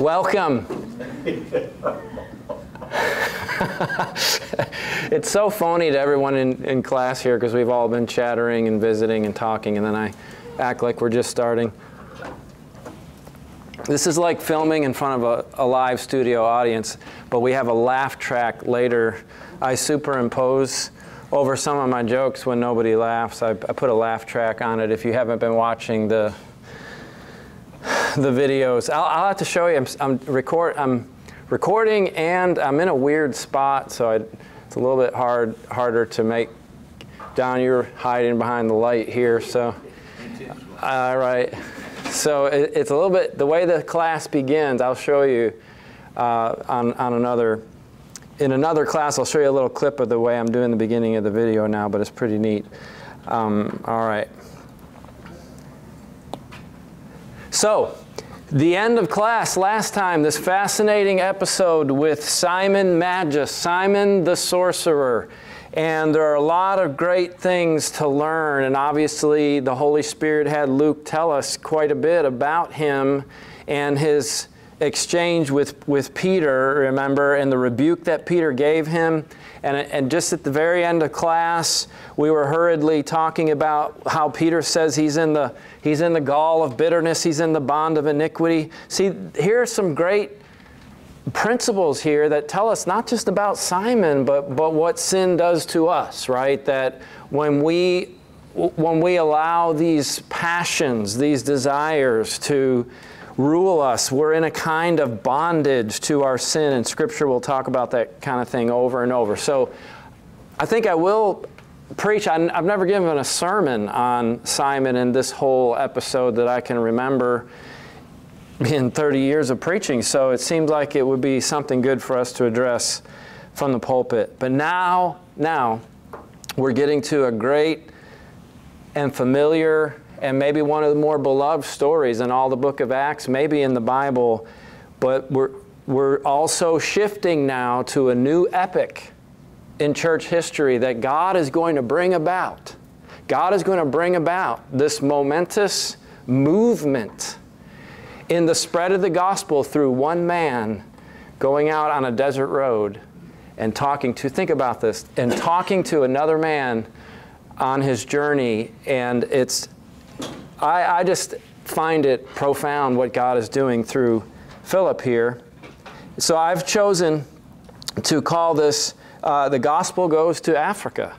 Welcome. it's so phony to everyone in, in class here because we've all been chattering and visiting and talking, and then I act like we're just starting. This is like filming in front of a, a live studio audience, but we have a laugh track later. I superimpose over some of my jokes when nobody laughs. I, I put a laugh track on it if you haven't been watching the the videos. I'll, I'll have to show you. I'm, I'm, record, I'm recording and I'm in a weird spot, so I, it's a little bit hard harder to make. Down, you're hiding behind the light here, so. All right. So it, it's a little bit the way the class begins. I'll show you uh, on on another. In another class, I'll show you a little clip of the way I'm doing the beginning of the video now, but it's pretty neat. Um, all right. So, the end of class last time, this fascinating episode with Simon Magus, Simon the sorcerer. And there are a lot of great things to learn. And obviously, the Holy Spirit had Luke tell us quite a bit about him and his exchange with, with Peter, remember, and the rebuke that Peter gave him. And, and just at the very end of class, we were hurriedly talking about how Peter says he's in, the, he's in the gall of bitterness, he's in the bond of iniquity. See, here are some great principles here that tell us not just about Simon, but, but what sin does to us, right? That when we, when we allow these passions, these desires to rule us. We're in a kind of bondage to our sin, and Scripture will talk about that kind of thing over and over. So I think I will preach. I've never given a sermon on Simon in this whole episode that I can remember in 30 years of preaching, so it seems like it would be something good for us to address from the pulpit. But now, now, we're getting to a great and familiar and maybe one of the more beloved stories in all the book of Acts, maybe in the Bible, but we're, we're also shifting now to a new epic in church history that God is going to bring about. God is going to bring about this momentous movement in the spread of the gospel through one man going out on a desert road and talking to, think about this, and talking to another man on his journey. And it's I, I just find it profound what God is doing through Philip here. So I've chosen to call this uh, The Gospel Goes to Africa.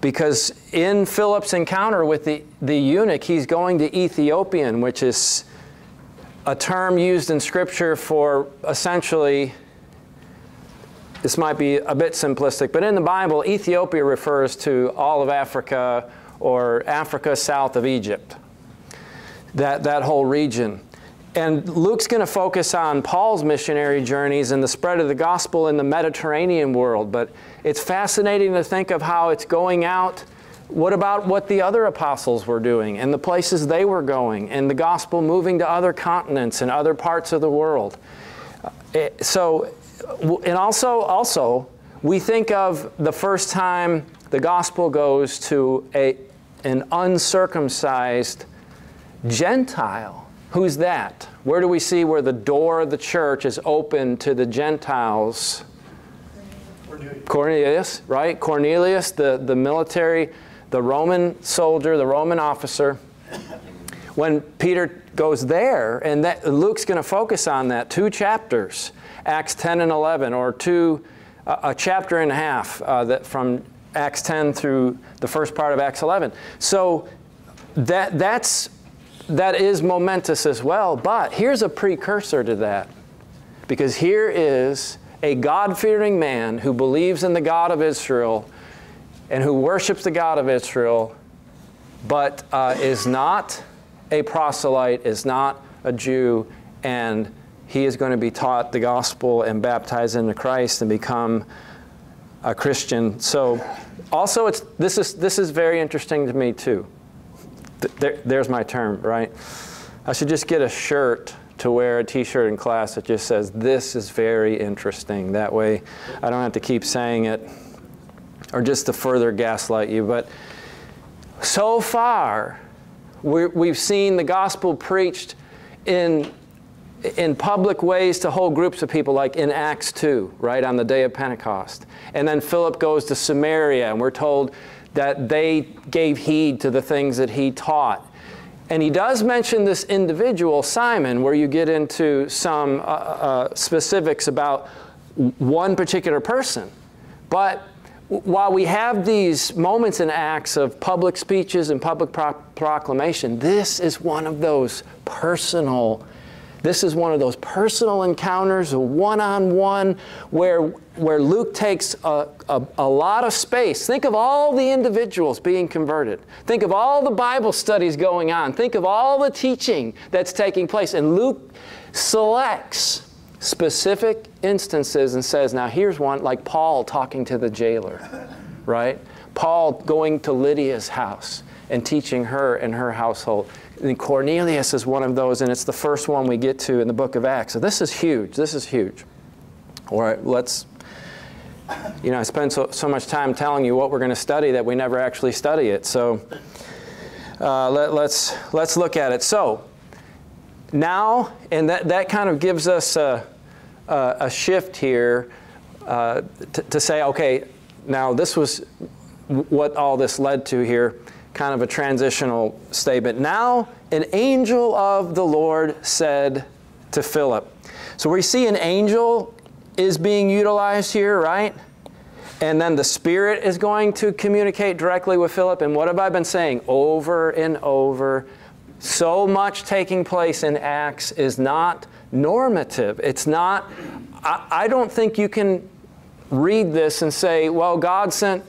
Because in Philip's encounter with the, the eunuch, he's going to Ethiopian, which is a term used in Scripture for essentially, this might be a bit simplistic, but in the Bible, Ethiopia refers to all of Africa or Africa south of Egypt, that, that whole region. And Luke's going to focus on Paul's missionary journeys and the spread of the gospel in the Mediterranean world. But it's fascinating to think of how it's going out. What about what the other apostles were doing and the places they were going and the gospel moving to other continents and other parts of the world? Eh, so, and also, also, we think of the first time the gospel goes to a, an uncircumcised Gentile. Who's that? Where do we see where the door of the church is open to the Gentiles? Cornelius, Cornelius right? Cornelius, the, the military, the Roman soldier, the Roman officer. When Peter goes there, and that, Luke's going to focus on that, two chapters, Acts 10 and 11, or two, uh, a chapter and a half uh, that from Acts 10 through the first part of Acts 11. So that, that's, that is momentous as well, but here's a precursor to that. Because here is a God fearing man who believes in the God of Israel and who worships the God of Israel, but uh, is not a proselyte, is not a Jew, and he is going to be taught the gospel and baptized into Christ and become a Christian. So also, it's, this, is, this is very interesting to me too. There, there's my term, right? I should just get a shirt to wear a t-shirt in class that just says, this is very interesting. That way I don't have to keep saying it or just to further gaslight you. But so far, we have seen the gospel preached in in public ways to whole groups of people, like in Acts 2, right, on the day of Pentecost. And then Philip goes to Samaria, and we're told that they gave heed to the things that he taught. And he does mention this individual, Simon, where you get into some uh, uh, specifics about one particular person. But while we have these moments in Acts of public speeches and public pro proclamation, this is one of those personal this is one of those personal encounters, a one-on-one, where, where Luke takes a, a, a, lot of space. Think of all the individuals being converted. Think of all the Bible studies going on. Think of all the teaching that's taking place. And Luke selects specific instances and says, now here's one, like Paul talking to the jailer, right? Paul going to Lydia's house and teaching her and her household. And Cornelius is one of those, and it's the first one we get to in the book of Acts. So this is huge. This is huge. All right, let's, you know, I spend so, so much time telling you what we're going to study that we never actually study it. So uh, let, let's, let's look at it. So now, and that, that kind of gives us a, a, a shift here uh, to say, okay, now this was what all this led to here kind of a transitional statement. Now, an angel of the Lord said to Philip. So we see an angel is being utilized here, right? And then the Spirit is going to communicate directly with Philip. And what have I been saying over and over? So much taking place in Acts is not normative. It's not, I, I don't think you can read this and say, well, God sent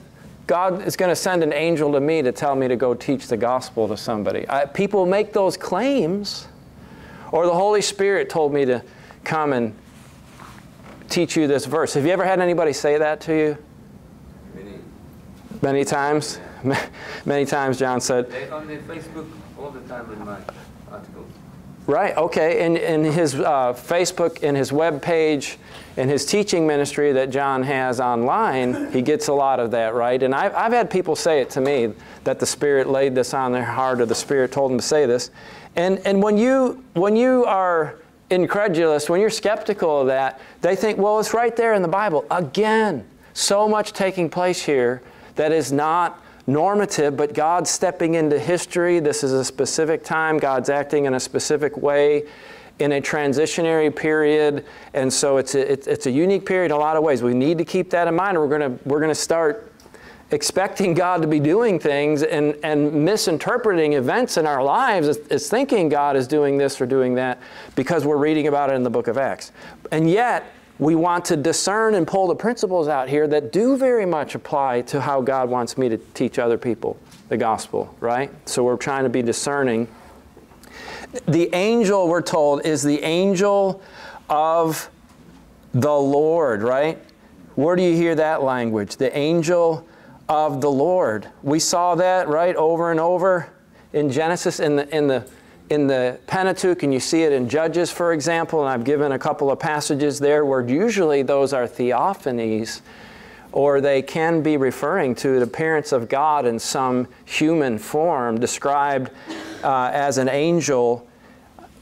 God is going to send an angel to me to tell me to go teach the gospel to somebody. I, people make those claims. Or the Holy Spirit told me to come and teach you this verse. Have you ever had anybody say that to you? Many. Many times? Many times, John said. They On the Facebook all the time in my. Right, okay. In, in his uh, Facebook, in his web page, in his teaching ministry that John has online, he gets a lot of that, right? And I've, I've had people say it to me that the Spirit laid this on their heart or the Spirit told them to say this. And, and when, you, when you are incredulous, when you're skeptical of that, they think, well, it's right there in the Bible. Again, so much taking place here that is not normative, but God's stepping into history. This is a specific time. God's acting in a specific way in a transitionary period, and so it's a, it's, a unique period in a lot of ways. We need to keep that in mind. We're going we're to start expecting God to be doing things and, and misinterpreting events in our lives as, as thinking God is doing this or doing that because we're reading about it in the book of Acts. And yet, we want to discern and pull the principles out here that do very much apply to how God wants me to teach other people the gospel, right? So we're trying to be discerning the angel, we're told, is the angel of the Lord, right? Where do you hear that language? The angel of the Lord. We saw that, right, over and over in Genesis, in the, in the, in the Pentateuch, and you see it in Judges, for example, and I've given a couple of passages there where usually those are theophanies, or they can be referring to the appearance of God in some human form described uh, as an angel.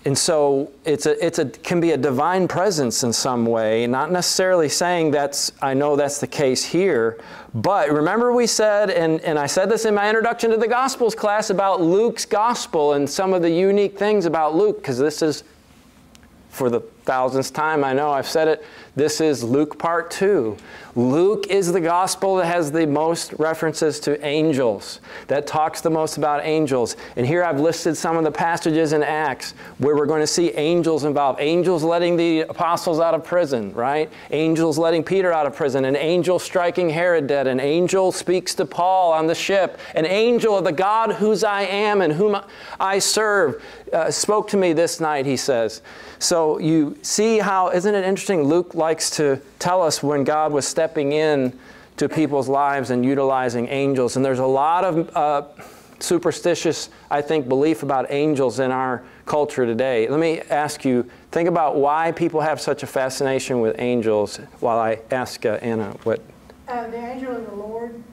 And so it's a, it's a, can be a divine presence in some way, not necessarily saying that's, I know that's the case here, but remember we said, and, and I said this in my introduction to the Gospels class about Luke's Gospel and some of the unique things about Luke, because this is for the thousandth time, I know I've said it. This is Luke part two. Luke is the gospel that has the most references to angels, that talks the most about angels. And here I've listed some of the passages in Acts where we're going to see angels involved. Angels letting the apostles out of prison, right? Angels letting Peter out of prison. An angel striking Herod dead. An angel speaks to Paul on the ship. An angel of the God whose I am and whom I serve uh, spoke to me this night, he says. So you see how, isn't it interesting? Luke likes to tell us when God was stepping in to people's lives and utilizing angels. And there's a lot of uh, superstitious, I think, belief about angels in our culture today. Let me ask you, think about why people have such a fascination with angels while I ask uh, Anna what. Uh, the angel of the Lord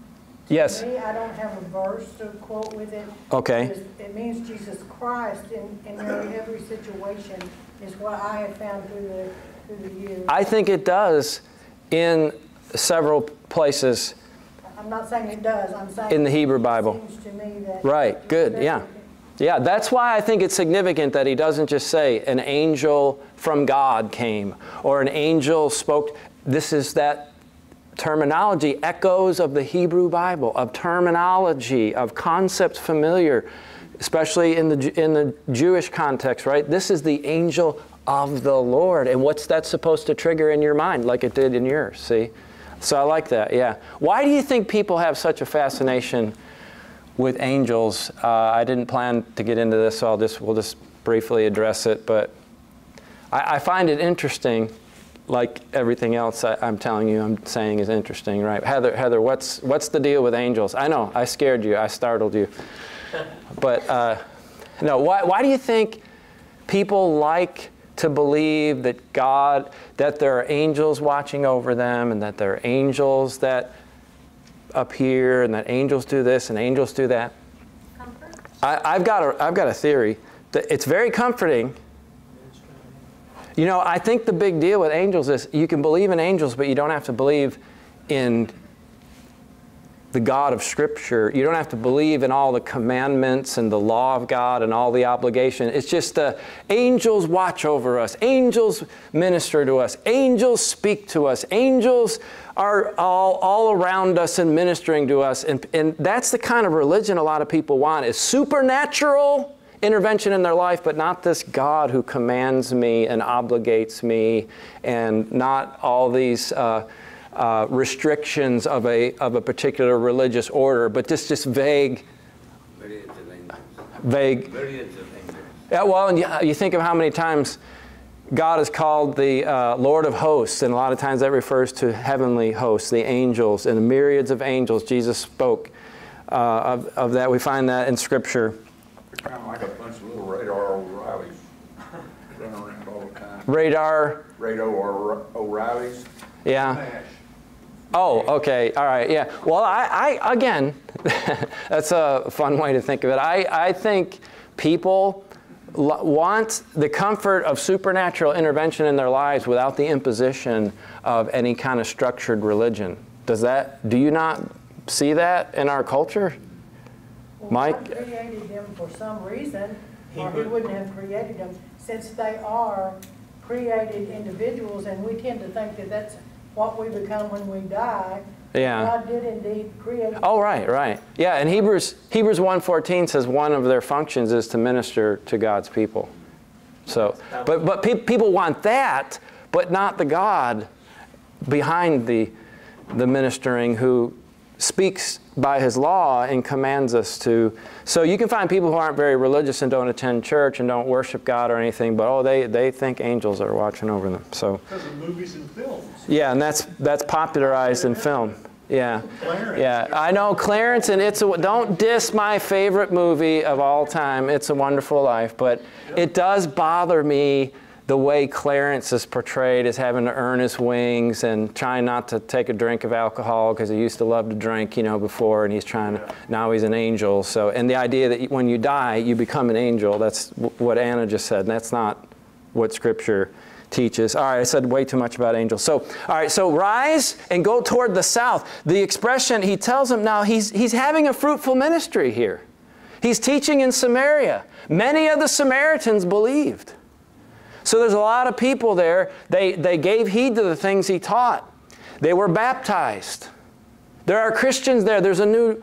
Yes. Me, I don't have a verse to quote with it. Okay. It means Jesus Christ in, in every situation is what I have found through the, through the years. I think it does in several places. I'm not saying it does, I'm saying. In the Hebrew it Bible. Seems to me that. Right, good, yeah. Yeah, that's why I think it's significant that he doesn't just say an angel from God came or an angel spoke. This is that terminology, echoes of the Hebrew Bible, of terminology, of concepts familiar, especially in the, in the Jewish context, right? This is the angel of the Lord. And what's that supposed to trigger in your mind, like it did in yours, see? So I like that, yeah. Why do you think people have such a fascination? with angels. Uh, I didn't plan to get into this, so I'll just we'll just briefly address it. But I, I find it interesting, like everything else I, am telling you, I'm saying is interesting, right? Heather, Heather, what's what's the deal with angels? I know I scared you, I startled you, but uh, no. Why why do you think people like to believe that God, that there are angels watching over them, and that there are angels that appear and that angels do this and angels do that. I, I've, got a, I've got a theory that it's very comforting. You know, I think the big deal with angels is you can believe in angels, but you don't have to believe in the God of Scripture. You don't have to believe in all the commandments and the law of God and all the obligation. It's just the angels watch over us, angels minister to us, angels speak to us, angels are all, all around us and ministering to us. And, and that's the kind of religion a lot of people want is supernatural intervention in their life, but not this God who commands me and obligates me, and not all these uh, uh, restrictions of a, of a particular religious order, but just, just vague, vague. Myriads of angels. Yeah, well, and you, you think of how many times God is called the uh, Lord of hosts, and a lot of times that refers to heavenly hosts, the angels, and the myriads of angels. Jesus spoke uh, of, of that. We find that in Scripture. Kind of like a bunch of little radar O'Reillys running around all the time. Radar, Radar O'Re- O'Reillys. yeah. Smash. Oh, okay, all right, yeah. Well, I, I again, that's a fun way to think of it. I, I think people want the comfort of supernatural intervention in their lives without the imposition of any kind of structured religion. Does that, do you not see that in our culture? Well, Mike? God created them for some reason, or he wouldn't have created them, since they are created individuals, and we tend to think that that's what we become when we die. Yeah. God did indeed create. Oh, right, right. Yeah, and Hebrews, Hebrews 1.14 says one of their functions is to minister to God's people. So, but, but pe- people want that, but not the God behind the, the ministering who speaks by his law and commands us to. So you can find people who aren't very religious and don't attend church and don't worship God or anything, but oh, they, they think angels are watching over them. So, Because of movies and films. yeah, and that's, that's popularized in film. Yeah. Clarence. Yeah, I know Clarence, and it's a, don't diss my favorite movie of all time, It's a Wonderful Life, but it does bother me the way Clarence is portrayed as having to earn his wings and trying not to take a drink of alcohol because he used to love to drink, you know, before, and he's trying to, now he's an angel. So, and the idea that when you die, you become an angel, that's what Anna just said, and that's not what Scripture teaches. All right, I said way too much about angels. So, all right, so rise and go toward the south. The expression, he tells him now, he's, he's having a fruitful ministry here. He's teaching in Samaria. Many of the Samaritans believed. So there's a lot of people there. They, they gave heed to the things he taught. They were baptized. There are Christians there. There's a new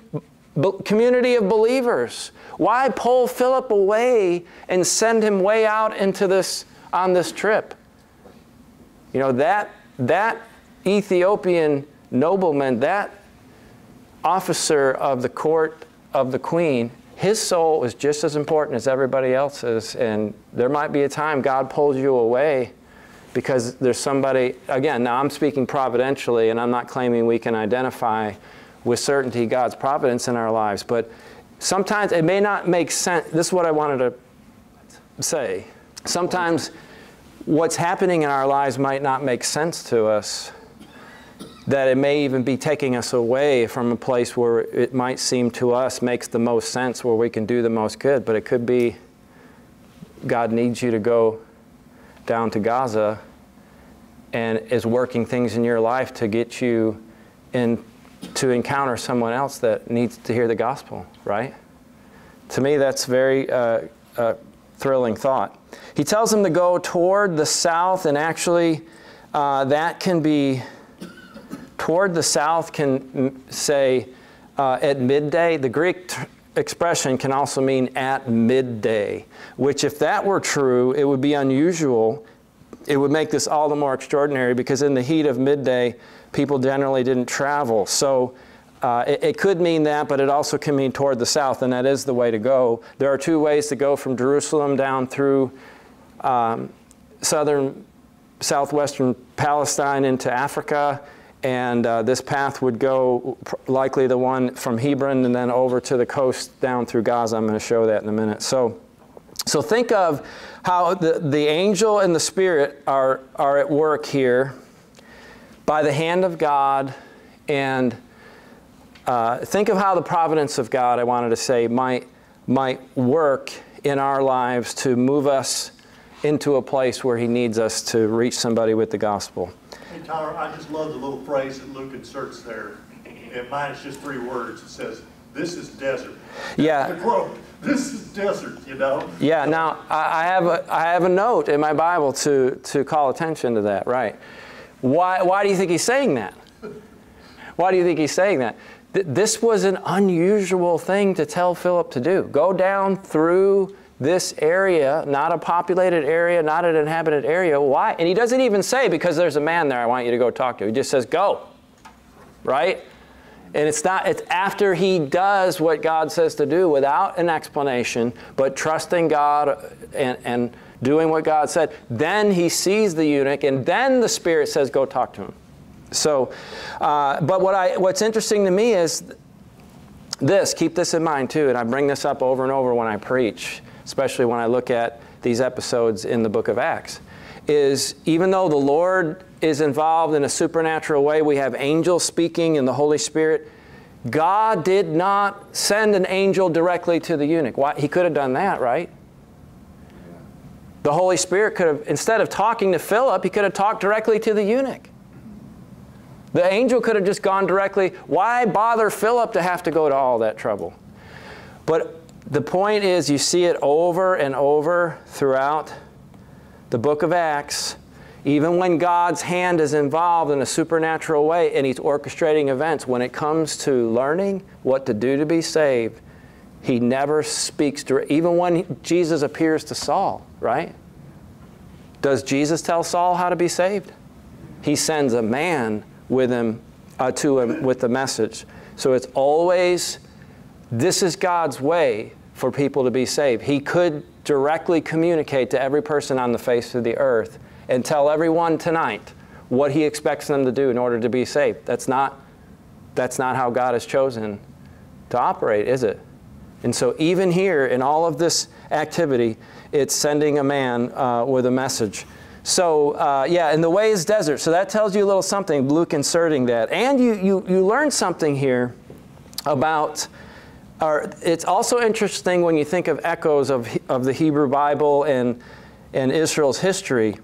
community of believers. Why pull Philip away and send him way out into this on this trip? You know, that that Ethiopian nobleman, that officer of the court of the queen, his soul is just as important as everybody else's. And there might be a time God pulls you away because there's somebody, again, now I'm speaking providentially, and I'm not claiming we can identify with certainty God's providence in our lives, but sometimes it may not make sense. This is what I wanted to say. Sometimes what's happening in our lives might not make sense to us, that it may even be taking us away from a place where it might seem to us makes the most sense, where we can do the most good. But it could be God needs you to go down to Gaza and is working things in your life to get you in to encounter someone else that needs to hear the gospel, right? To me, that's very uh, uh, thrilling thought. He tells them to go toward the south, and actually, uh, that can be toward the south can say uh, at midday. The Greek expression can also mean at midday, which, if that were true, it would be unusual. It would make this all the more extraordinary because in the heat of midday, people generally didn't travel. So uh, it, it, could mean that, but it also can mean toward the south, and that is the way to go. There are two ways to go from Jerusalem down through um, southern, southwestern Palestine into Africa. And uh, this path would go likely the one from Hebron and then over to the coast down through Gaza. I'm going to show that in a minute. So, so think of how the, the angel and the spirit are, are at work here by the hand of God. And uh, think of how the providence of God, I wanted to say, might, might work in our lives to move us into a place where He needs us to reach somebody with the gospel. Tyler, I just love the little phrase that Luke inserts there. And mine is just three words. It says, This is desert. Yeah. The quote, This is desert, you know? Yeah, now I have a, I have a note in my Bible to, to call attention to that, right? Why, why do you think he's saying that? Why do you think he's saying that? This was an unusual thing to tell Philip to do. Go down through this area, not a populated area, not an inhabited area. Why? And he doesn't even say, because there's a man there I want you to go talk to. He just says, go. Right? And it's not, it's after he does what God says to do without an explanation, but trusting God and, and doing what God said. Then he sees the eunuch, and then the Spirit says, go talk to him. So, uh, but what I, what's interesting to me is this, keep this in mind too, and I bring this up over and over when I preach especially when I look at these episodes in the book of Acts, is even though the Lord is involved in a supernatural way, we have angels speaking in the Holy Spirit. God did not send an angel directly to the eunuch. Why? He could have done that, right? The Holy Spirit could have, instead of talking to Philip, he could have talked directly to the eunuch. The angel could have just gone directly. Why bother Philip to have to go to all that trouble? But the point is, you see it over and over throughout the book of Acts. Even when God's hand is involved in a supernatural way and He's orchestrating events, when it comes to learning what to do to be saved, He never speaks direct. Even when Jesus appears to Saul, right? Does Jesus tell Saul how to be saved? He sends a man with him uh, to him with the message. So it's always this is God's way for people to be saved. He could directly communicate to every person on the face of the earth and tell everyone tonight what he expects them to do in order to be saved. That's not, that's not how God has chosen to operate, is it? And so, even here in all of this activity, it's sending a man uh, with a message. So, uh, yeah, and the way is desert. So, that tells you a little something, Luke inserting that. And you, you, you learn something here about are, it's also interesting when you think of echoes of, of the Hebrew Bible and, and Israel's history.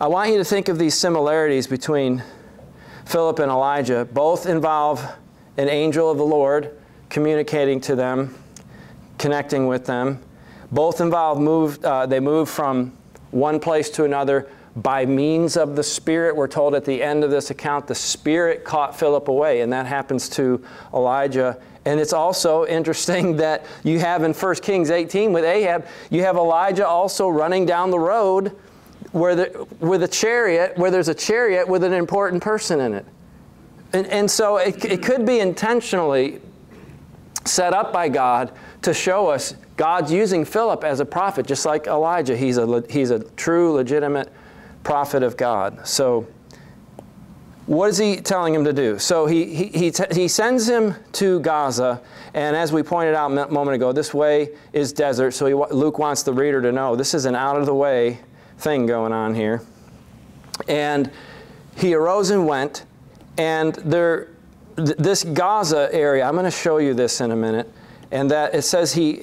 I want you to think of these similarities between Philip and Elijah. Both involve an angel of the Lord communicating to them, connecting with them. Both involve move, uh, they move from one place to another by means of the Spirit. We're told at the end of this account, the Spirit caught Philip away, and that happens to Elijah and it's also interesting that you have in 1 Kings 18 with Ahab, you have Elijah also running down the road where the, with a chariot, where there's a chariot with an important person in it. And, and so it, it could be intentionally set up by God to show us God's using Philip as a prophet, just like Elijah. He's a, he's a true, legitimate prophet of God. So what is he telling him to do? So he, he, he, he sends him to Gaza, and as we pointed out a moment ago, this way is desert, so he, Luke wants the reader to know this is an out of the way thing going on here. And he arose and went, And there, th- this Gaza area, I'm going to show you this in a minute, and that it says he,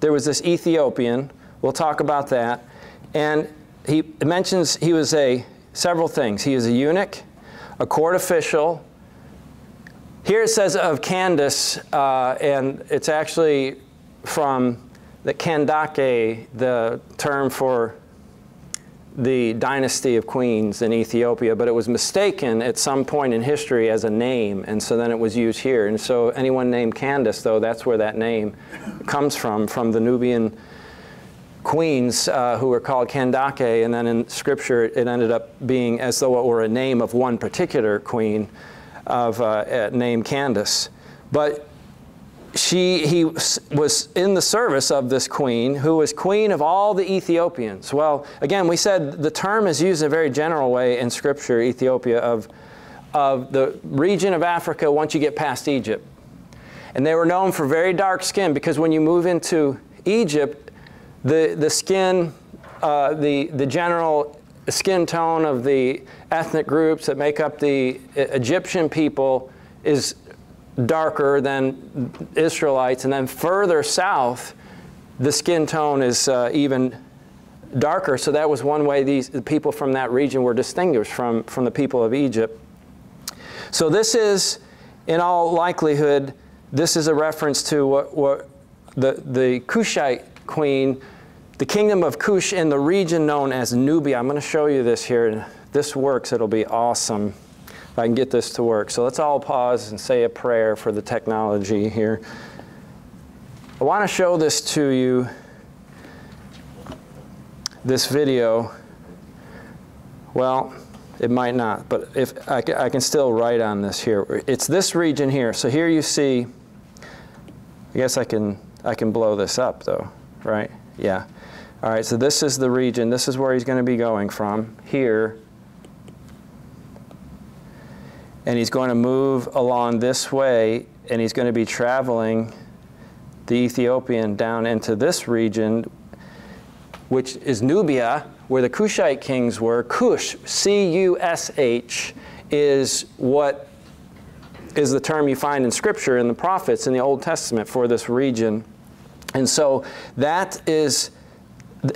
there was this Ethiopian. We'll talk about that, and he mentions he was a several things. He is a eunuch, a court official. Here it says of Candace, uh, and it's actually from the Kandake, the term for the dynasty of queens in Ethiopia, but it was mistaken at some point in history as a name, and so then it was used here. And so anyone named Candace, though, that's where that name comes from, from the Nubian queens uh, who were called Kandake, and then in scripture it ended up being as though it were a name of one particular queen of uh, named Candace. But she, he was in the service of this queen, who was queen of all the Ethiopians. Well, again, we said the term is used in a very general way in Scripture, Ethiopia, of, of the region of Africa once you get past Egypt. And they were known for very dark skin because when you move into Egypt, the, the skin, uh, the, the general skin tone of the ethnic groups that make up the Egyptian people is darker than Israelites, and then further south, the skin tone is uh, even darker. So that was one way these the people from that region were distinguished from, from the people of Egypt. So this is, in all likelihood, this is a reference to what, what the, the Cushite queen, the kingdom of Cush in the region known as Nubia. I'm going to show you this here. This works, it'll be awesome. if I can get this to work. So let's all pause and say a prayer for the technology here. I want to show this to you, this video. Well, it might not, but if I, I can still write on this here. It's this region here. So here you see, I guess I can, I can blow this up though, right? Yeah. All right, so this is the region. This is where he's going to be going from, here and he's going to move along this way and he's going to be traveling the Ethiopian down into this region, which is Nubia, where the Cushite kings were. Cush, C U S H, is what is the term you find in Scripture in the prophets in the Old Testament for this region. And so that is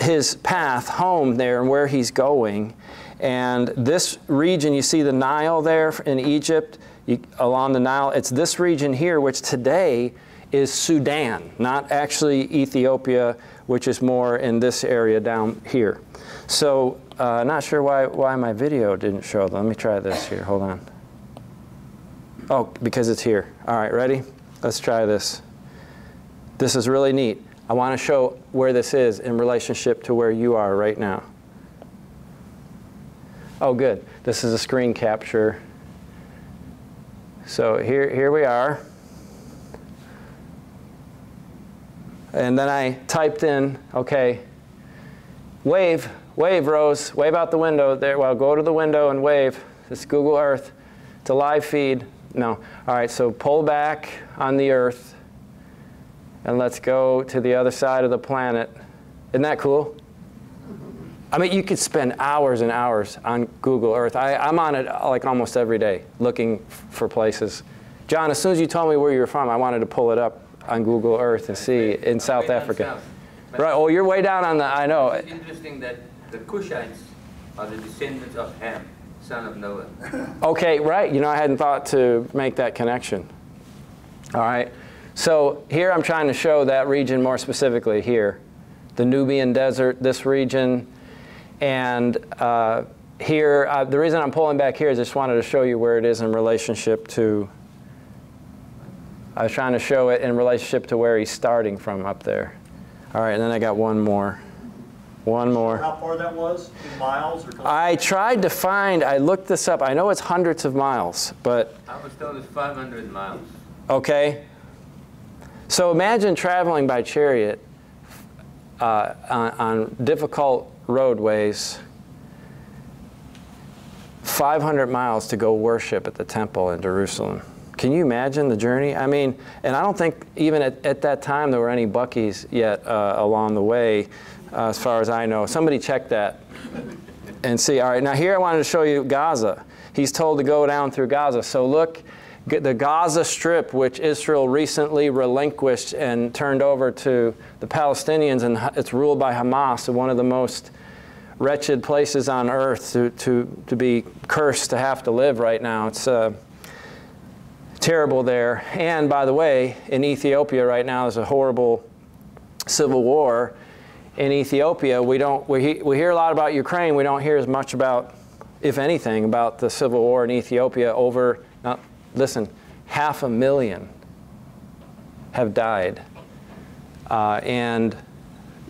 his path home there and where he's going. And this region, you see the Nile there in Egypt, you, along the Nile, it's this region here, which today is Sudan, not actually Ethiopia, which is more in this area down here. So, uh, not sure why, why my video didn't show. Let me try this here. Hold on. Oh, because it's here. All right, ready? Let's try this. This is really neat. I want to show where this is in relationship to where you are right now. Oh, good. This is a screen capture. So here, here we are. And then I typed in, okay, wave, wave, Rose, wave out the window there. Well, go to the window and wave. It's Google Earth. It's a live feed. No. All right, so pull back on the Earth and let's go to the other side of the planet. Isn't that cool? I mean, you could spend hours and hours on Google Earth. I, am on it like almost every day looking for places. John, as soon as you told me where you were from, I wanted to pull it up on Google Earth and see in South Africa. South. Right, oh, you're way down on the, I know. It's interesting that the Cushites are the descendants of Ham, son of Noah. Okay, right. You know, I hadn't thought to make that connection. All right. So here I'm trying to show that region more specifically here. The Nubian Desert, this region, and uh, here, uh, the reason I'm pulling back here is I just wanted to show you where it is in relationship to, I was trying to show it in relationship to where he's starting from up there. All right, and then I got one more. One more. How far that was in miles or I tried to find, I looked this up. I know it's hundreds of miles, but. I was told it's 500 miles. Okay. So imagine traveling by chariot uh, on, on difficult roadways 500 miles to go worship at the temple in Jerusalem. Can you imagine the journey? I mean, and I don't think even at, at that time there were any Buc-ee's yet uh, along the way, uh, as far as I know. Somebody check that and see. All right, now here I wanted to show you Gaza. he's told to go down through Gaza. So look, the Gaza Strip, which Israel recently relinquished and turned over to the Palestinians, and it's ruled by Hamas, one of the most wretched places on earth to, to, to be cursed to have to live right now. It's uh, terrible there. And by the way, in Ethiopia right now, there's a horrible civil war. In Ethiopia, we don't we, we hear a lot about Ukraine. We don't hear as much about, if anything, about the civil war in Ethiopia. Over, listen, half a million have died, uh, and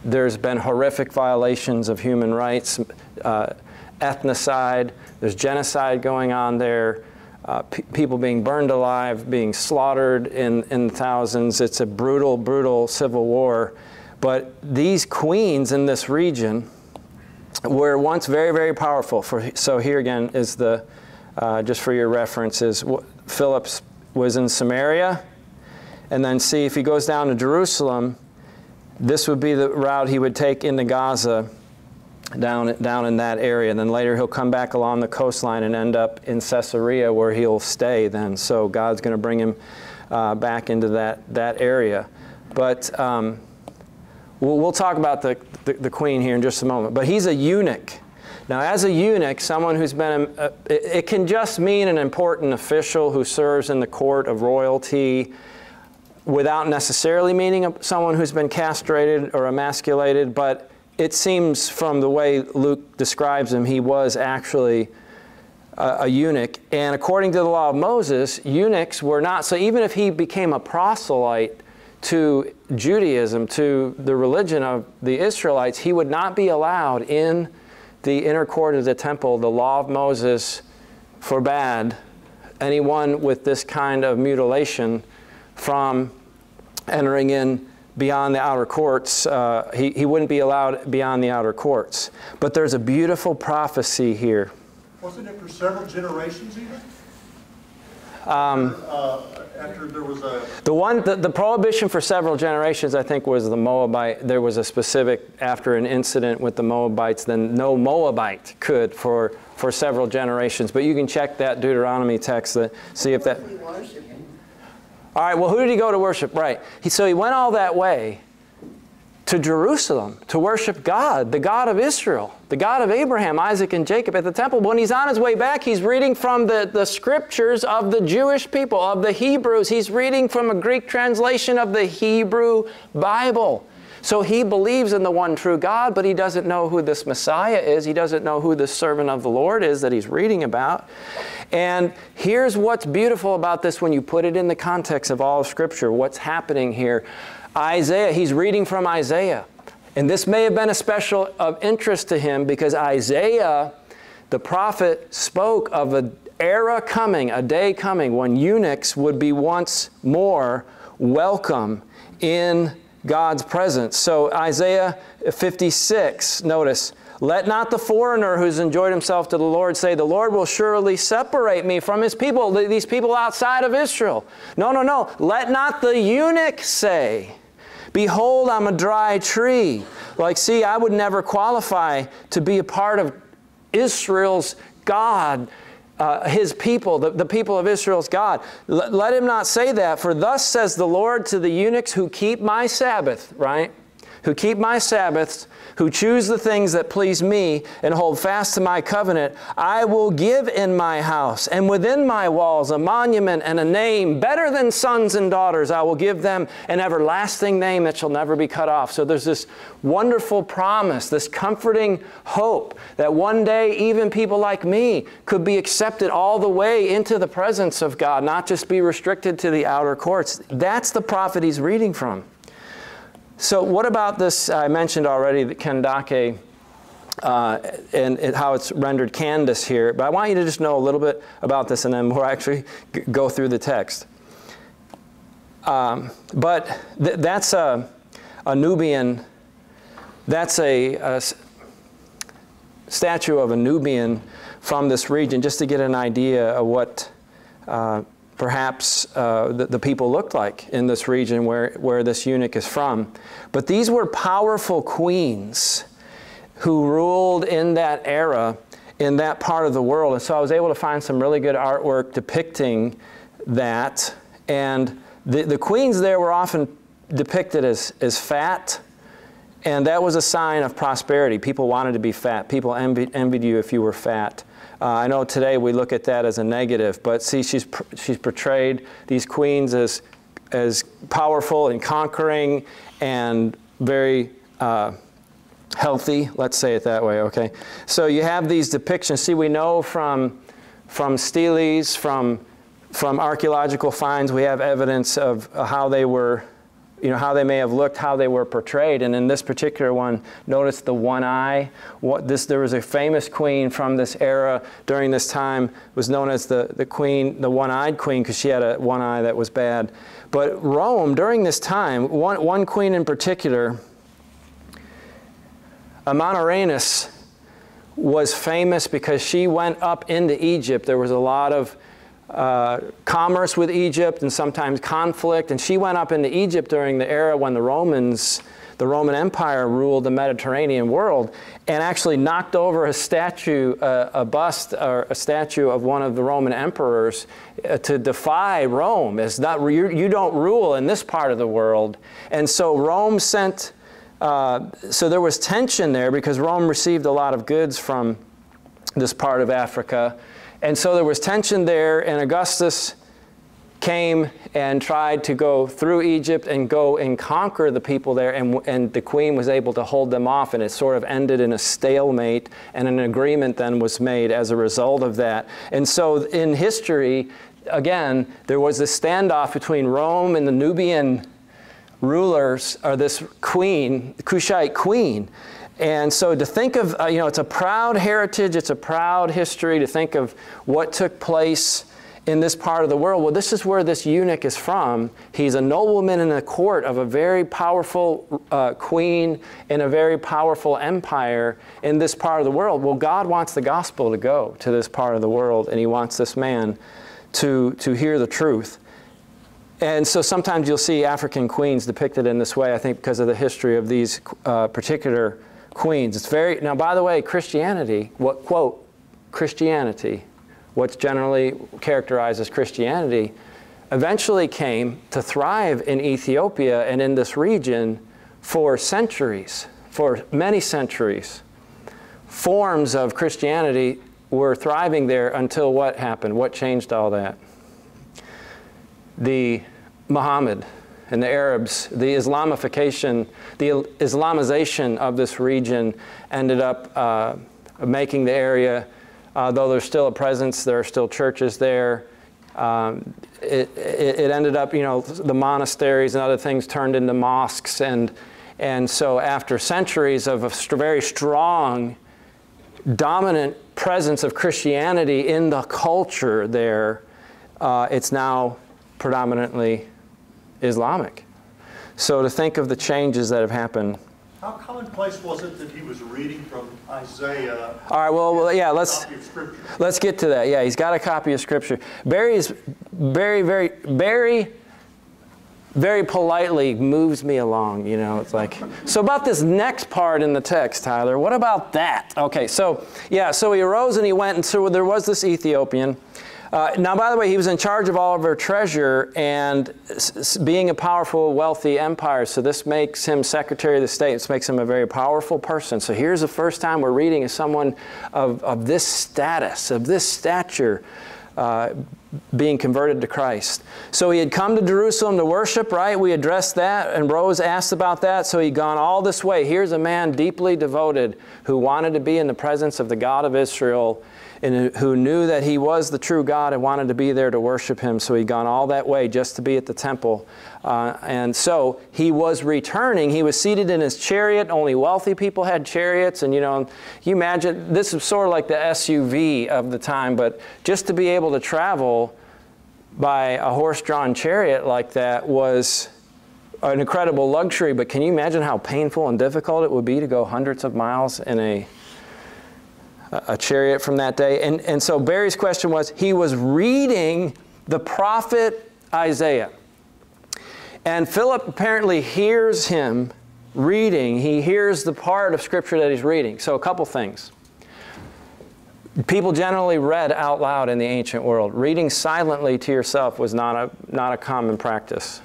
there's been horrific violations of human rights, uh, ethnocide. There's genocide going on there uh, people being burned alive, being slaughtered in, in thousands. It's a brutal, brutal civil war. But these queens in this region were once very, very powerful. For, so here again is the, uh, just for your references, Philip's was in Samaria. And then see if he goes down to Jerusalem, this would be the route he would take into Gaza down, down in that area. And then later he'll come back along the coastline and end up in Caesarea where he'll stay then. So God's going to bring him uh, back into that, that area. But um, we'll, we'll talk about the, the, the, queen here in just a moment. But he's a eunuch. Now, as a eunuch, someone who's been, a, it, it can just mean an important official who serves in the court of royalty without necessarily meaning someone who's been castrated or emasculated, but it seems from the way Luke describes him, he was actually a, a, eunuch. And according to the law of Moses, eunuchs were not, so even if he became a proselyte to Judaism, to the religion of the Israelites, he would not be allowed in the inner court of the temple. The law of Moses forbade anyone with this kind of mutilation from entering in beyond the outer courts. Uh, he, he wouldn't be allowed beyond the outer courts. But there's a beautiful prophecy here. Wasn't it for several generations even? Um, uh, after there was a the one the, the, prohibition for several generations I think was the Moabite there was a specific after an incident with the Moabites then no Moabite could for for several generations but you can check that Deuteronomy text to see if that all right, well, who did he go to worship? Right. He, so he went all that way to Jerusalem to worship God, the God of Israel, the God of Abraham, Isaac, and Jacob at the temple. When he's on his way back, he's reading from the, the scriptures of the Jewish people, of the Hebrews. He's reading from a Greek translation of the Hebrew Bible. So he believes in the one true God, but he doesn't know who this Messiah is. He doesn't know who this servant of the Lord is that he's reading about. And here's what's beautiful about this when you put it in the context of all of Scripture. What's happening here? Isaiah, he's reading from Isaiah. And this may have been a special of interest to him because Isaiah, the prophet, spoke of an era coming, a day coming when eunuchs would be once more welcome in God's presence. So Isaiah 56, notice, let not the foreigner who's enjoyed himself to the Lord say, The Lord will surely separate me from his people, these people outside of Israel. No, no, no. Let not the eunuch say, Behold, I'm a dry tree. Like, see, I would never qualify to be a part of Israel's God uh, his people, the, the people of Israel's God. L let him not say that, for thus says the Lord to the eunuchs who keep my Sabbath, right? Who keep my Sabbaths who choose the things that please me and hold fast to my covenant, I will give in my house and within my walls a monument and a name better than sons and daughters. I will give them an everlasting name that shall never be cut off. So there's this wonderful promise, this comforting hope that one day even people like me could be accepted all the way into the presence of God, not just be restricted to the outer courts. That's the prophet he's reading from. So what about this, I mentioned already the Kandake uh, and, and, how it's rendered Candace here, but I want you to just know a little bit about this and then we'll actually go through the text. Um, but th that's a, a, Nubian, that's a, a statue of a Nubian from this region, just to get an idea of what uh, perhaps uh, the, the, people looked like in this region where, where this eunuch is from. But these were powerful queens who ruled in that era in that part of the world. And so I was able to find some really good artwork depicting that. And the, the queens there were often depicted as, as fat, and that was a sign of prosperity. People wanted to be fat. People envied, envied you if you were fat. Uh, I know today we look at that as a negative, but see, she's, she's portrayed these queens as, as powerful and conquering and very uh, healthy, let's say it that way, okay? So you have these depictions. See, we know from, from steles, from, from archaeological finds, we have evidence of how they were you know, how they may have looked, how they were portrayed. And in this particular one, notice the one eye. What this, there was a famous queen from this era during this time, was known as the, the queen, the one-eyed queen, because she had a one eye that was bad. But Rome, during this time, one, one queen in particular, Amanirenas, was famous because she went up into Egypt. There was a lot of uh, commerce with Egypt and sometimes conflict. And she went up into Egypt during the era when the Romans, the Roman Empire ruled the Mediterranean world and actually knocked over a statue, uh, a bust or a statue of one of the Roman emperors uh, to defy Rome. It's not, you, you, don't rule in this part of the world. And so Rome sent, uh, so there was tension there because Rome received a lot of goods from this part of Africa. And so there was tension there, and Augustus came and tried to go through Egypt and go and conquer the people there, and, and the queen was able to hold them off, and it sort of ended in a stalemate, and an agreement then was made as a result of that. And so in history, again, there was this standoff between Rome and the Nubian rulers, or this queen, the Kushite queen. And so to think of, uh, you know, it's a proud heritage, it's a proud history to think of what took place in this part of the world. Well, this is where this eunuch is from. He's a nobleman in the court of a very powerful uh, queen in a very powerful empire in this part of the world. Well, God wants the gospel to go to this part of the world, and He wants this man to, to hear the truth. And so sometimes you'll see African queens depicted in this way, I think because of the history of these uh, particular queens. It's very, now by the way, Christianity, what, quote, Christianity, what's generally characterized as Christianity, eventually came to thrive in Ethiopia and in this region for centuries, for many centuries. Forms of Christianity were thriving there until what happened? What changed all that? The Muhammad, and the Arabs, the Islamification, the Islamization of this region ended up uh, making the area, uh, though there's still a presence, there are still churches there. Um, it, it, it, ended up, you know, the monasteries and other things turned into mosques. And, and so after centuries of a very strong, dominant presence of Christianity in the culture there, uh, it's now predominantly Islamic. So to think of the changes that have happened. How commonplace was it that he was reading from Isaiah? All right, well, well yeah, let's let's get to that. Yeah, he's got a copy of Scripture. Barry is very, very, very, very politely moves me along. You know, it's like so about this next part in the text, Tyler. What about that? Okay, so yeah, so he arose and he went, and so there was this Ethiopian. Uh, now, by the way, he was in charge of all of her treasure and being a powerful, wealthy empire. So this makes him Secretary of the State. This makes him a very powerful person. So here's the first time we're reading of someone of, of this status, of this stature, uh, being converted to Christ. So he had come to Jerusalem to worship, right? We addressed that, and Rose asked about that. So he'd gone all this way. Here's a man deeply devoted who wanted to be in the presence of the God of Israel and who knew that he was the true God and wanted to be there to worship him. So he'd gone all that way just to be at the temple. Uh, and so he was returning. He was seated in his chariot. Only wealthy people had chariots. And you know, you imagine this is sort of like the SUV of the time, but just to be able to travel by a horse drawn chariot like that was an incredible luxury. But can you imagine how painful and difficult it would be to go hundreds of miles in a a chariot from that day. And, and so Barry's question was he was reading the prophet Isaiah. And Philip apparently hears him reading. He hears the part of Scripture that he's reading. So, a couple things. People generally read out loud in the ancient world. Reading silently to yourself was not a, not a common practice.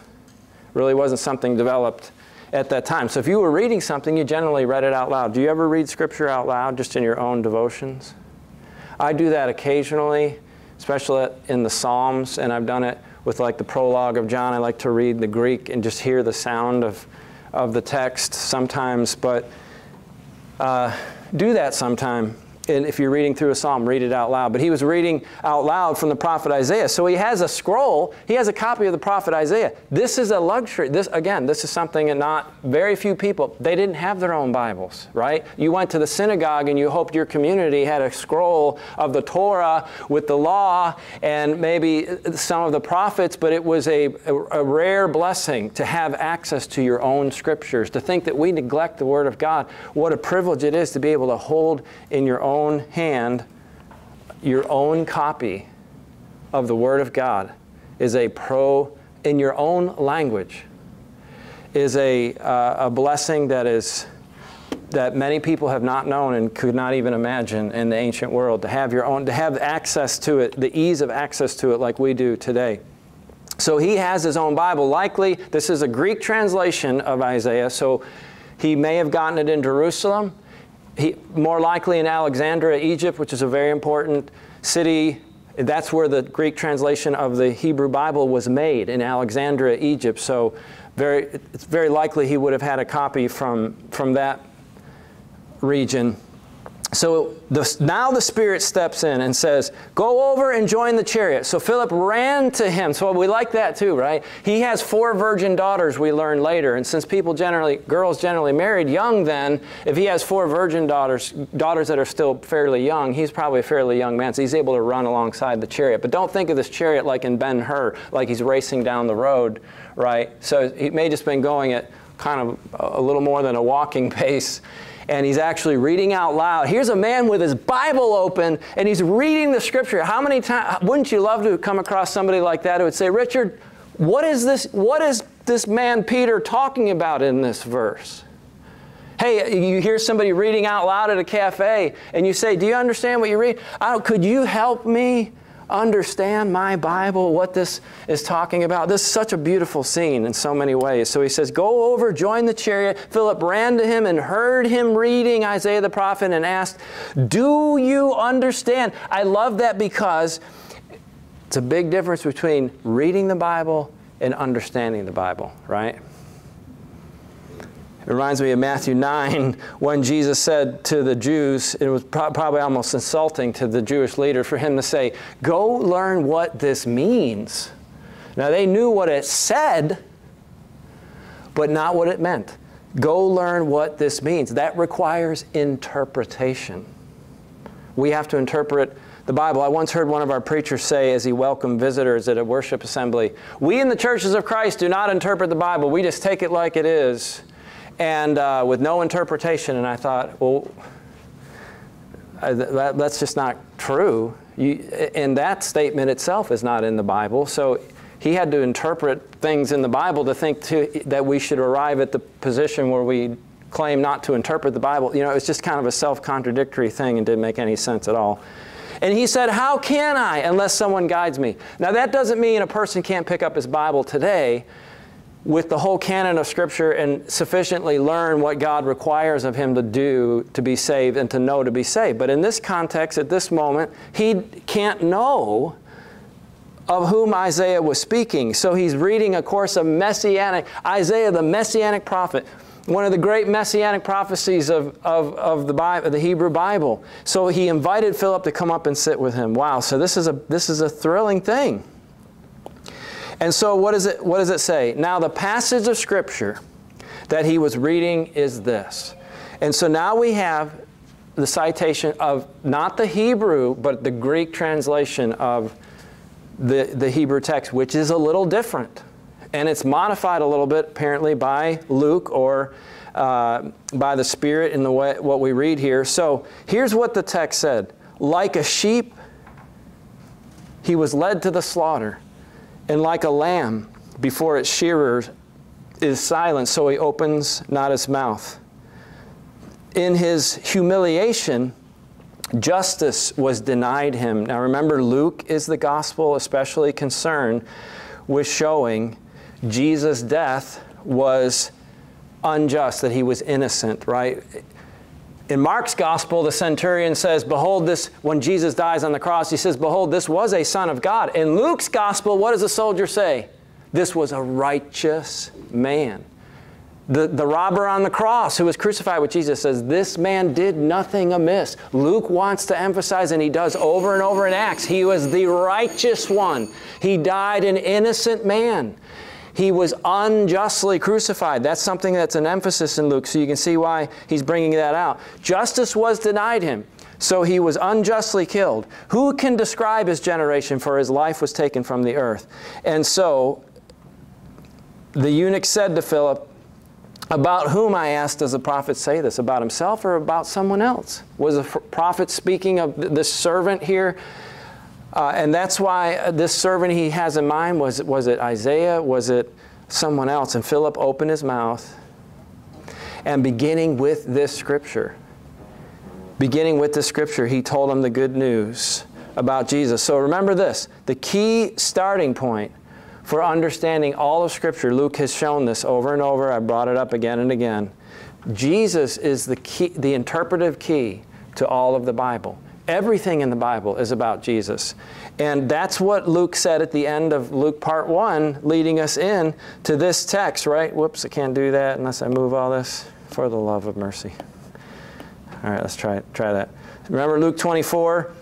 Really wasn't something developed at that time. So if you were reading something, you generally read it out loud. Do you ever read scripture out loud just in your own devotions? I do that occasionally, especially in the Psalms, and I've done it with like the prologue of John. I like to read the Greek and just hear the sound of, of the text sometimes, but uh, do that sometime and if you're reading through a psalm, read it out loud. But he was reading out loud from the prophet Isaiah. So he has a scroll, he has a copy of the prophet Isaiah. This is a luxury. This again, this is something that not very few people, they didn't have their own Bibles, right? You went to the synagogue and you hoped your community had a scroll of the Torah with the law and maybe some of the prophets, but it was a, a, a rare blessing to have access to your own scriptures, to think that we neglect the Word of God. What a privilege it is to be able to hold in your own own hand, your own copy of the Word of God is a pro, in your own language, is a, uh, a blessing that is that many people have not known and could not even imagine in the ancient world. To have your own to have access to it the ease of access to it like we do today. So he has his own bible. Likely this is a greek translation of isaiah. So he may have gotten it in jerusalem he, more likely in Alexandria, Egypt, which is a very important city. That's where the Greek translation of the Hebrew Bible was made, in Alexandria, Egypt. So very, it's very likely he would have had a copy from, from that region. So the, now the Spirit steps in and says, Go over and join the chariot. So Philip ran to him. So we like that too, right? He has four virgin daughters, we learn later. And since people generally, girls generally married young then, if he has four virgin daughters, daughters that are still fairly young, he's probably a fairly young man. So he's able to run alongside the chariot. But don't think of this chariot like in Ben Hur, like he's racing down the road, right? So he may just been going at kind of a little more than a walking pace and he's actually reading out loud. Here's a man with his Bible open and he's reading the scripture. How many times wouldn't you love to come across somebody like that who would say, Richard, what is this, what is this man Peter talking about in this verse? Hey, you hear somebody reading out loud at a cafe and you say, Do you understand what you read? could you help me? Understand my Bible, what this is talking about. This is such a beautiful scene in so many ways. So he says, Go over, join the chariot. Philip ran to him and heard him reading Isaiah the prophet and asked, Do you understand? I love that because it's a big difference between reading the Bible and understanding the Bible, right? It reminds me of Matthew 9 when Jesus said to the Jews, it was pro- probably almost insulting to the Jewish leader for him to say, Go learn what this means. Now they knew what it said, but not what it meant. Go learn what this means. That requires interpretation. We have to interpret the Bible. I once heard one of our preachers say as he welcomed visitors at a worship assembly, We in the churches of Christ do not interpret the Bible, we just take it like it is and uh, with no interpretation. And I thought, well, that, that's just not true. You, and that statement itself is not in the Bible. So he had to interpret things in the Bible to think to, that we should arrive at the position where we claim not to interpret the Bible. You know, it's just kind of a self contradictory thing and didn't make any sense at all. And he said, How can I unless someone guides me? Now, that doesn't mean a person can't pick up his Bible today with the whole canon of Scripture and sufficiently learn what God requires of him to do to be saved and to know to be saved. But in this context, at this moment, he can't know of whom Isaiah was speaking. So he's reading a course of messianic, Isaiah, the messianic prophet, one of the great messianic prophecies of, of, of the, Bible, the Hebrew Bible. So he invited Philip to come up and sit with him. Wow, so this is a, this is a thrilling thing. And so what, is it, what does it say? Now the passage of Scripture that he was reading is this. And so now we have the citation of not the Hebrew, but the Greek translation of the, the Hebrew text, which is a little different. And it's modified a little bit, apparently, by Luke or uh, by the Spirit in the way, what we read here. So here's what the text said Like a sheep, he was led to the slaughter and like a lamb before its shearer is silent, so he opens not his mouth. In his humiliation, Justice was denied him. Now remember, Luke is the gospel especially concerned with showing Jesus' death was unjust, that he was innocent, right? In Mark's gospel, the centurion says, Behold, this, when Jesus dies on the cross, he says, Behold, this was a son of God. In Luke's gospel, what does the soldier say? This was a righteous man. The, the robber on the cross who was crucified with Jesus says, This man did nothing amiss. Luke wants to emphasize, and he does over and over in Acts, he was the righteous one. He died an innocent man. He was unjustly crucified. That's something that's an emphasis in Luke, so you can see why he's bringing that out. Justice was denied him. So he was unjustly killed. Who can describe his generation, for his life was taken from the earth? And so the eunuch said to Philip, about whom, I asked, does the prophet say this? About himself or about someone else? Was the prophet speaking of the servant here? Uh, and that's why this servant he has in mind was, was it Isaiah? Was it someone else? And Philip opened his mouth and beginning with this scripture, beginning with the scripture, he told him the good news about Jesus. So remember this the key starting point for understanding all of Scripture. Luke has shown this over and over. I brought it up again and again. Jesus is the key, the interpretive key to all of the Bible. Everything in the Bible is about Jesus. And that's what Luke said at the end of Luke part 1, leading us in to this text, right? Whoops, I can't do that unless I move all this. For the love of mercy. All right, let's try, try that. Remember Luke 24?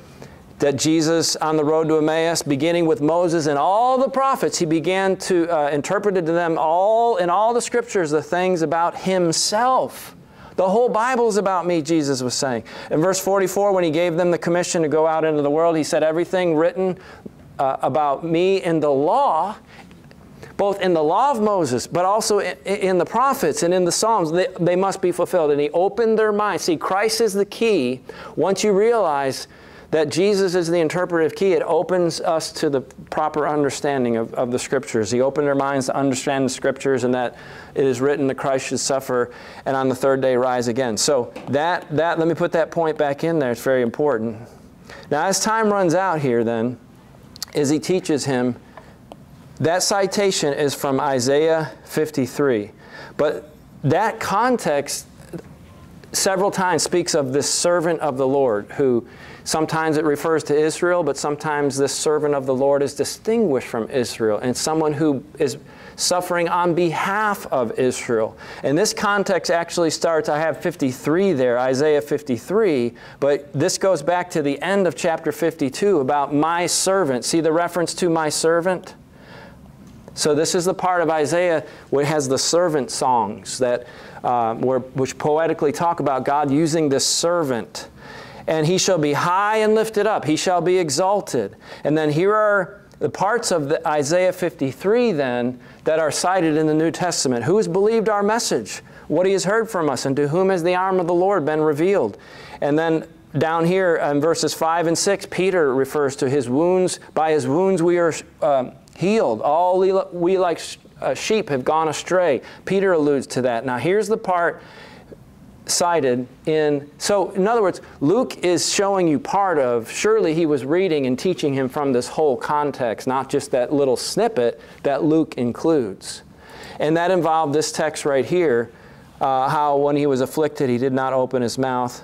that Jesus on the road to Emmaus, beginning with Moses and all the prophets, he began to uh, interpret to them all in all the scriptures the things about himself. The whole Bible is about me, Jesus was saying. In verse 44, when he gave them the commission to go out into the world, he said, Everything written uh, about me in the law, both in the law of Moses, but also in, in the prophets and in the Psalms, they, they must be fulfilled. And he opened their minds. See, Christ is the key. Once you realize that Jesus is the interpretive key. It opens us to the proper understanding of, of the Scriptures. He opened our minds to understand the Scriptures and that it is written that Christ should suffer and on the third day rise again. So that, that let me put that point back in there. It's very important. Now as time runs out here then, as he teaches him, that citation is from Isaiah 53. But that context several times speaks of this servant of the Lord who Sometimes it refers to Israel, but sometimes this servant of the Lord is distinguished from Israel and someone who is suffering on behalf of Israel. And this context actually starts, I have 53 there, Isaiah 53, but this goes back to the end of chapter 52 about my servant. See the reference to my servant? So this is the part of Isaiah where it has the servant songs that, uh, which poetically talk about God using this servant and he shall be high and lifted up. He shall be exalted. And then here are the parts of the Isaiah 53 then that are cited in the New Testament. Who has believed our message? What he has heard from us, and to whom has the arm of the Lord been revealed? And then down here in verses 5 and 6, Peter refers to his wounds. By his wounds we are uh, healed. All we like uh, sheep have gone astray. Peter alludes to that. Now here's the part cited in, so in other words, Luke is showing you part of, surely he was reading and teaching him from this whole context, not just that little snippet that Luke includes. And that involved this text right here, uh, how when he was afflicted he did not open his mouth,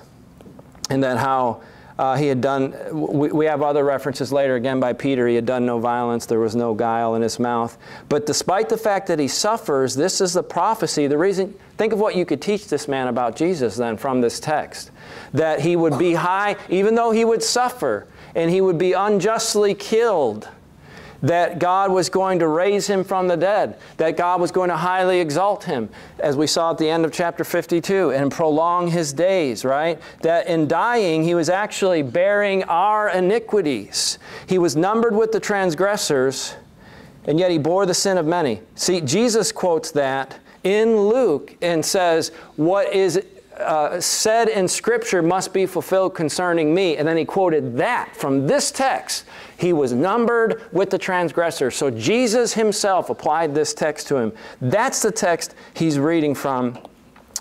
and that how uh, he had done, we, we, have other references later, again by Peter, he had done no violence, there was no guile in his mouth. But despite the fact that he suffers, this is the prophecy. The reason, think of what you could teach this man about Jesus then from this text. That he would be high, even though he would suffer, and he would be unjustly killed that God was going to raise him from the dead, that God was going to highly exalt him, as we saw at the end of chapter 52, and prolong his days, right? That in dying, he was actually bearing our iniquities. He was numbered with the transgressors, and yet he bore the sin of many. See, Jesus quotes that in Luke and says, What is uh, said in Scripture must be fulfilled concerning me. And then he quoted that from this text. He was numbered with the transgressors. So Jesus himself applied this text to him. That's the text he's reading from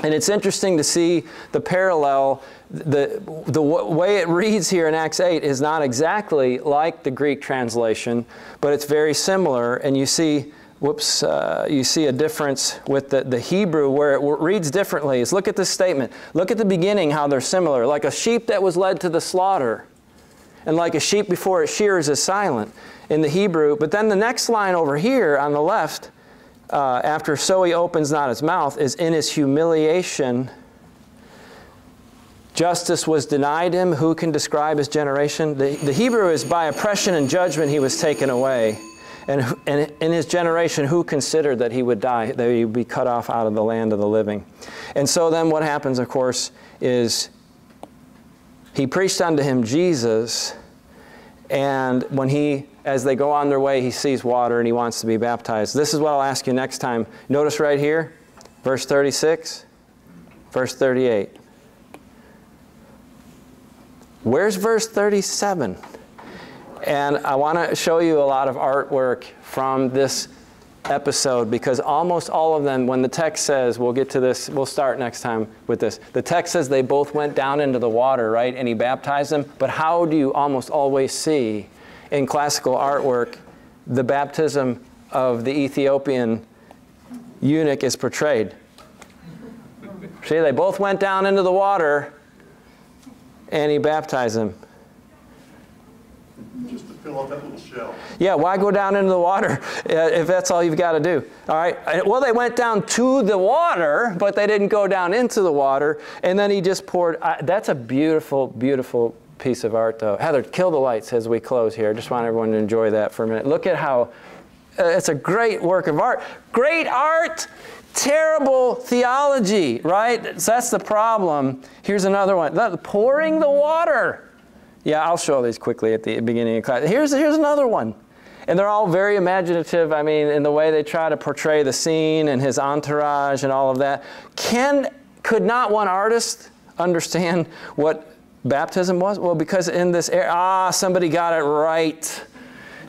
And it's interesting to see the parallel. The, the way it reads here in Acts 8 is not exactly like the Greek translation, but it's very similar. And you see, whoops, uh, you see a difference with the, the Hebrew where it reads differently. Is look at this statement. Look at the beginning, how they're similar. Like a sheep that was led to the slaughter, and like a sheep before it shears is silent in the Hebrew. But then the next line over here on the left, uh, after so he opens not his mouth, is in his humiliation. Justice was denied him. Who can describe his generation? The, the Hebrew is by oppression and judgment he was taken away. And, and in his generation, who considered that he would die, that he would be cut off out of the land of the living? And so then what happens, of course, is he preached unto him Jesus, and when he, as they go on their way, he sees water and he wants to be baptized. This is what I'll ask you next time. Notice right here, verse 36, verse 38. Where's verse 37? And I want to show you a lot of artwork from this episode because almost all of them, when the text says, we'll get to this, we'll start next time with this. The text says they both went down into the water, right? And he baptized them. But how do you almost always see in classical artwork the baptism of the Ethiopian eunuch is portrayed? See, they both went down into the water and he baptized them. Just to fill up that little shell. Yeah, why go down into the water uh, if that's all you've got to do? All right. Well, they went down to the water, but they didn't go down into the water. And then he just poured. Uh, that's a beautiful, beautiful piece of art, though. Heather, kill the lights as we close here. Just want everyone to enjoy that for a minute. Look at how uh, it's a great work of art. Great art, terrible theology, right? So that's the problem. Here's another one. Pouring the water. Yeah, I'll show these quickly at the beginning of class. Here's, here's another one. And they're all very imaginative, I mean, in the way they try to portray the scene and his entourage and all of that. Can, could not one artist understand what baptism was? Well, because in this area, ah, somebody got it right.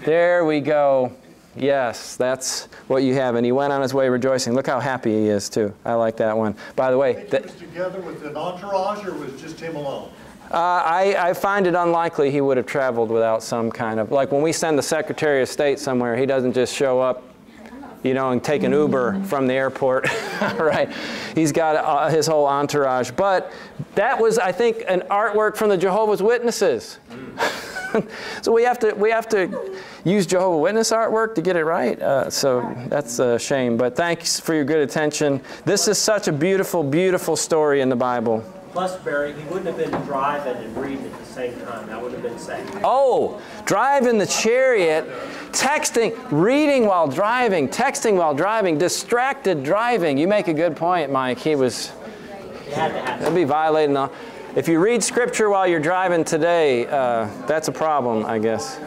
There we go. Yes, that's what you have. And he went on his way rejoicing. Look how happy he is, too. I like that one. By the way, that, was together with an entourage, or was just him alone? Uh, I, I find it unlikely he would have traveled without some kind of, like when we send the Secretary of State somewhere, he doesn't just show up, you know, and take an Uber from the airport, right? He's got uh, his whole entourage. But that was, I think, an artwork from the Jehovah's Witnesses. so we have to we have to use Jehovah Witness artwork to get it right. Uh, so that's a shame. But thanks for your good attention. This is such a beautiful, beautiful story in the Bible. Plus, Barry, he wouldn't have been driving and reading at the same time. That would have been sad. Oh, driving the chariot, texting, reading while driving, texting while driving, distracted driving. You make a good point, Mike. He was, It had to happen. that'd be violating the. If you read scripture while you're driving today, uh, that's a problem, I guess.